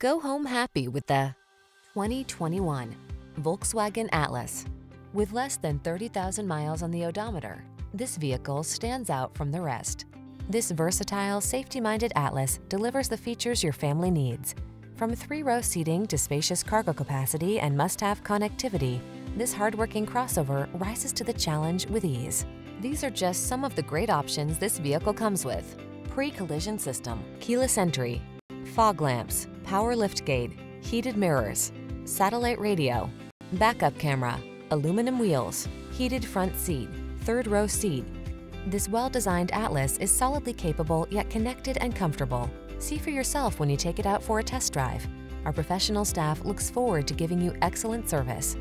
Go home happy with the 2021 Volkswagen Atlas. With less than 30,000 miles on the odometer, this vehicle stands out from the rest. This versatile, safety-minded Atlas delivers the features your family needs. From three-row seating to spacious cargo capacity and must-have connectivity, this hardworking crossover rises to the challenge with ease. These are just some of the great options this vehicle comes with. Pre-collision system, keyless entry, fog lamps, power liftgate, heated mirrors, satellite radio, backup camera, aluminum wheels, heated front seat, third row seat. This well-designed Atlas is solidly capable yet connected and comfortable. See for yourself when you take it out for a test drive. Our professional staff looks forward to giving you excellent service.